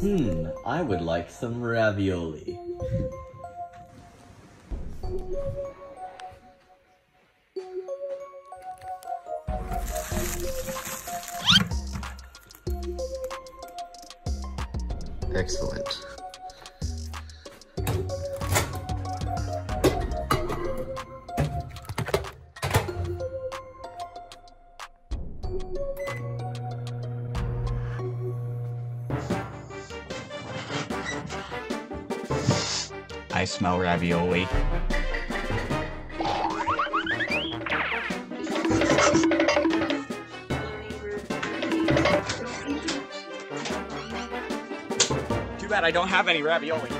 Hmm, I would like some ravioli. Excellent. I smell ravioli. Too bad I don't have any ravioli.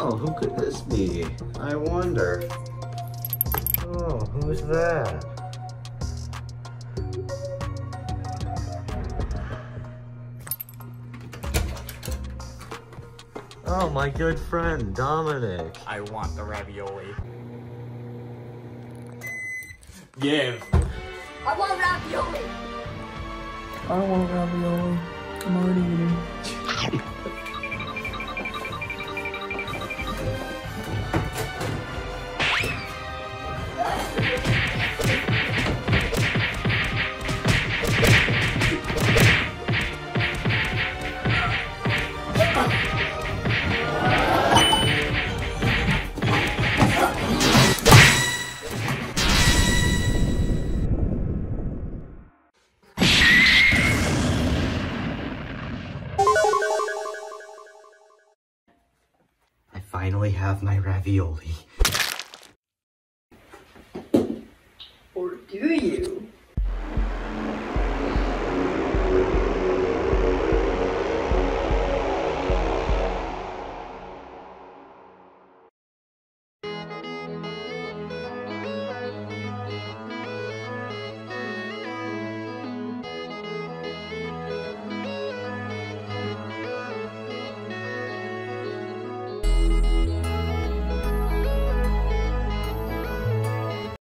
Oh, who could this be? I wonder. Oh, who's that? Oh, my good friend, Dominic. I want the ravioli. Give. I want ravioli. I want ravioli. I'm already I finally have my ravioli.